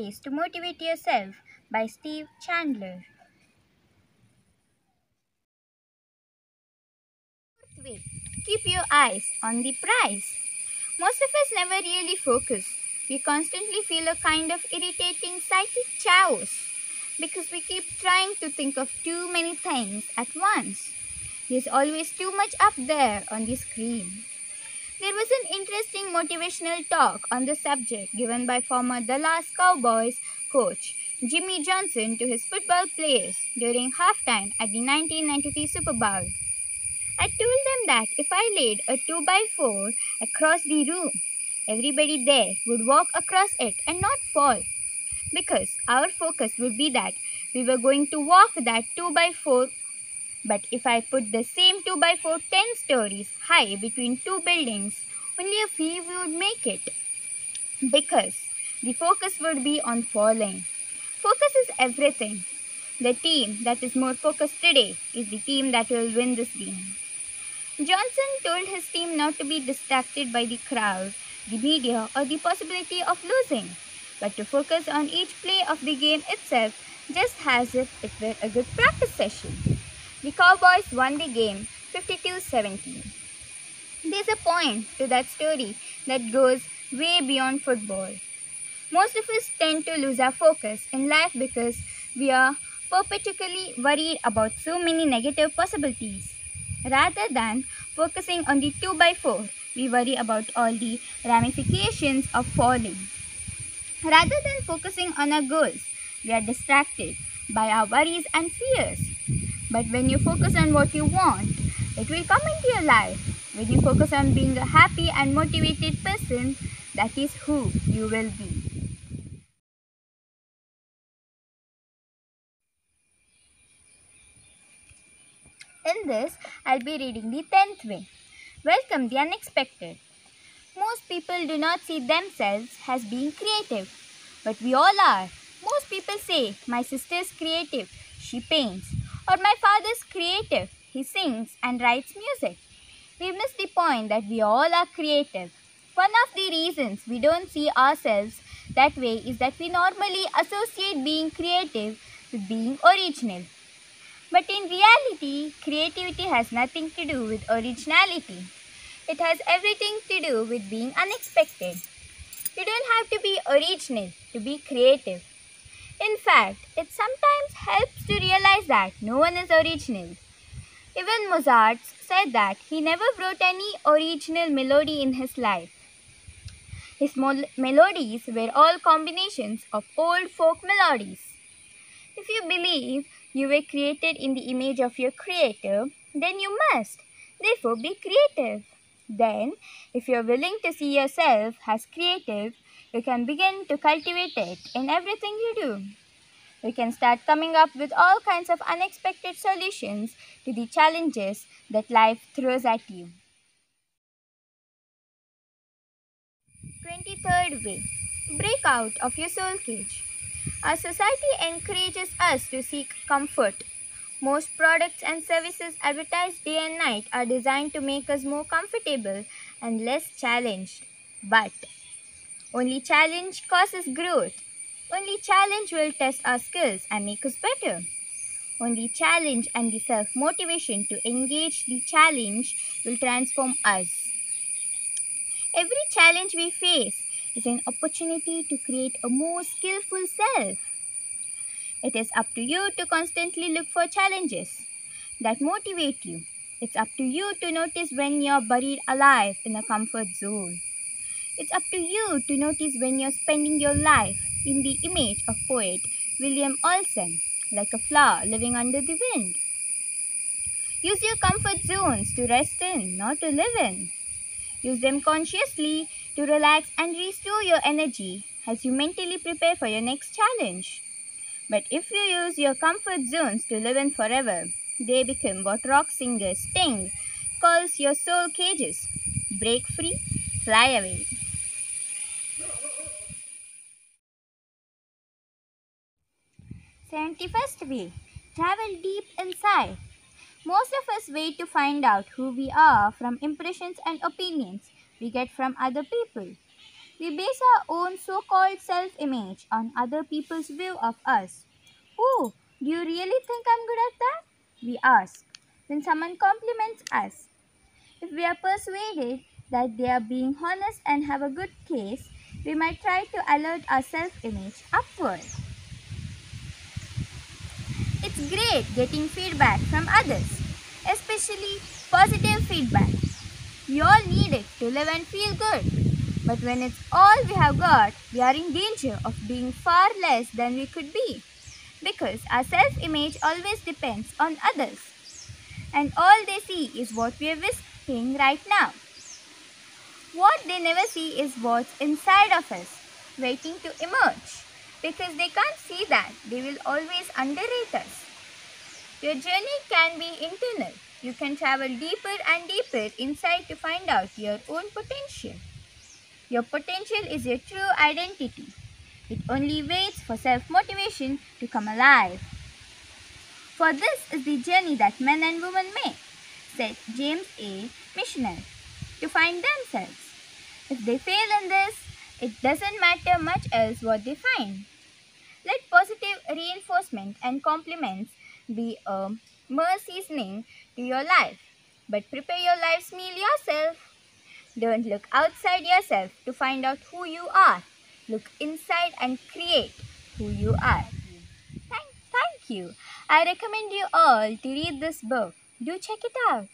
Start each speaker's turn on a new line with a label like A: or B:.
A: To motivate Yourself by Steve Chandler. Fourth way, keep your eyes on the prize. Most of us never really focus. We constantly feel a kind of irritating psychic chaos because we keep trying to think of too many things at once. There's always too much up there on the screen. There was an interesting motivational talk on the subject given by former Dallas Cowboys coach Jimmy Johnson to his football players during halftime at the 1993 Super Bowl. I told them that if I laid a 2x4 across the room, everybody there would walk across it and not fall. Because our focus would be that we were going to walk that 2x4 but if I put the same 2x4 10 stories high between two buildings, only a few would make it. Because the focus would be on falling. Focus is everything. The team that is more focused today is the team that will win this game. Johnson told his team not to be distracted by the crowd, the media, or the possibility of losing, but to focus on each play of the game itself just as if it were a good practice session. The Cowboys won the game 52 17. There's a point to that story that goes way beyond football. Most of us tend to lose our focus in life because we are perpetually worried about so many negative possibilities. Rather than focusing on the 2x4, we worry about all the ramifications of falling. Rather than focusing on our goals, we are distracted by our worries and fears. But when you focus on what you want, it will come into your life. When you focus on being a happy and motivated person, that is who you will be. In this, I'll be reading the 10th way. Welcome the unexpected. Most people do not see themselves as being creative, but we all are. Most people say, My sister is creative, she paints. Or my father is creative. He sings and writes music. We miss the point that we all are creative. One of the reasons we don't see ourselves that way is that we normally associate being creative with being original. But in reality, creativity has nothing to do with originality. It has everything to do with being unexpected. You don't have to be original to be creative. In fact, it sometimes helps to realize that no one is original. Even Mozart said that he never wrote any original melody in his life. His melodies were all combinations of old folk melodies. If you believe you were created in the image of your creator, then you must, therefore, be creative. Then, if you're willing to see yourself as creative, you can begin to cultivate it in everything you do. You can start coming up with all kinds of unexpected solutions to the challenges that life throws at you. 23rd way Break out of your soul cage. Our society encourages us to seek comfort. Most products and services advertised day and night are designed to make us more comfortable and less challenged. But only challenge causes growth. Only challenge will test our skills and make us better. Only challenge and the self motivation to engage the challenge will transform us. Every challenge we face is an opportunity to create a more skillful self. It is up to you to constantly look for challenges that motivate you. It's up to you to notice when you're buried alive in a comfort zone. It's up to you to notice when you're spending your life in the image of poet William Olsen, like a flower living under the wind. Use your comfort zones to rest in, not to live in. Use them consciously to relax and restore your energy as you mentally prepare for your next challenge. But if you use your comfort zones to live in forever, they become what rock singer Sting calls your soul cages. Break free, fly away. 71st way Travel deep inside. Most of us wait to find out who we are from impressions and opinions we get from other people. We base our own so called self image on other people's view of us. Oh, do you really think I'm good at that? We ask when someone compliments us. If we are persuaded that they are being honest and have a good case, we might try to alert our self image upward. It's great getting feedback from others, especially positive feedback. We all need it to live and feel good. But when it's all we have got, we are in danger of being far less than we could be. Because our self image always depends on others. And all they see is what we are whispering right now. What they never see is what's inside of us, waiting to emerge. Because they can't see that, they will always underrate us. Your journey can be internal. You can travel deeper and deeper inside to find out your own potential. Your potential is your true identity. It only waits for self motivation to come alive. For this is the journey that men and women make, said James A. Michener, to find themselves. If they fail in this, it doesn't matter much else what they find. Let positive reinforcement and compliments be a mere seasoning to your life, but prepare your life's meal yourself. Don't look outside yourself to find out who you are. Look inside and create who you are. Thank, thank you. I recommend you all to read this book. Do check it out.